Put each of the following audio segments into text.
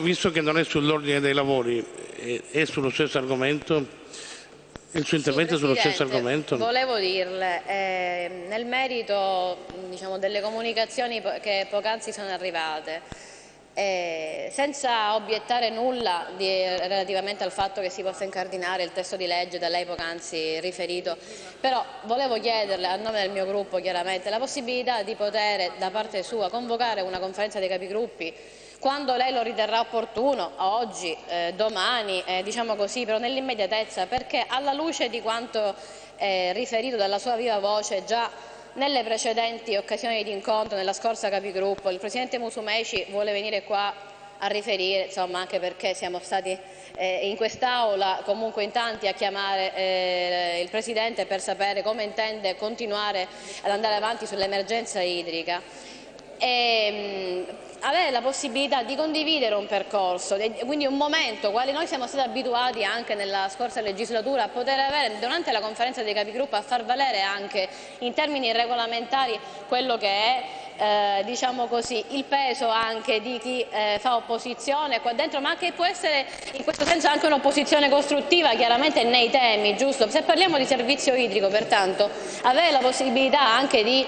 visto che non è sull'ordine dei lavori, è, è sullo stesso argomento? Il suo intervento è sullo stesso argomento? Volevo dirle, eh, nel merito diciamo, delle comunicazioni che poc'anzi sono arrivate, eh, senza obiettare nulla di, relativamente al fatto che si possa incardinare il testo di legge da lei poc'anzi riferito, però volevo chiederle a nome del mio gruppo chiaramente la possibilità di poter da parte sua convocare una conferenza dei capigruppi quando lei lo riterrà opportuno, oggi, eh, domani, eh, diciamo così, però nell'immediatezza, perché alla luce di quanto eh, riferito dalla sua viva voce già nelle precedenti occasioni di incontro, nella scorsa capigruppo, il Presidente Musumeci vuole venire qua a riferire, insomma, anche perché siamo stati eh, in quest'Aula comunque in tanti a chiamare eh, il Presidente per sapere come intende continuare ad andare avanti sull'emergenza idrica. E, mh, avere la possibilità di condividere un percorso, quindi un momento, quale noi siamo stati abituati anche nella scorsa legislatura a poter avere durante la conferenza dei capigruppo a far valere anche in termini regolamentari quello che è eh, diciamo così, il peso anche di chi eh, fa opposizione qua dentro, ma che può essere in questo senso anche un'opposizione costruttiva, chiaramente nei temi, giusto? Se parliamo di servizio idrico, pertanto, avere la possibilità anche di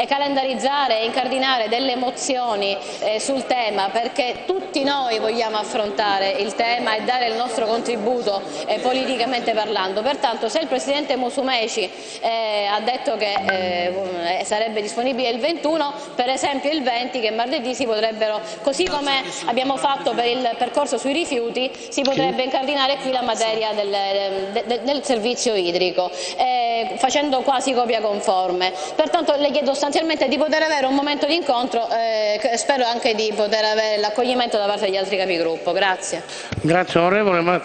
e calendarizzare e incardinare delle mozioni eh, sul tema perché tutti noi vogliamo affrontare il tema e dare il nostro contributo eh, politicamente parlando. Pertanto se il Presidente Musumeci eh, ha detto che sarebbe disponibile il 21, per esempio il 20 che martedì si potrebbero, così come abbiamo fatto per il percorso sui rifiuti, si potrebbe incardinare qui la materia del, del, del servizio idrico, eh, facendo quasi copia conforme. Pertanto le chiedo sostanzialmente di poter avere un momento di incontro eh, spero anche di poter avere l'accoglimento da parte degli altri capigruppo. Grazie. Grazie onorevole.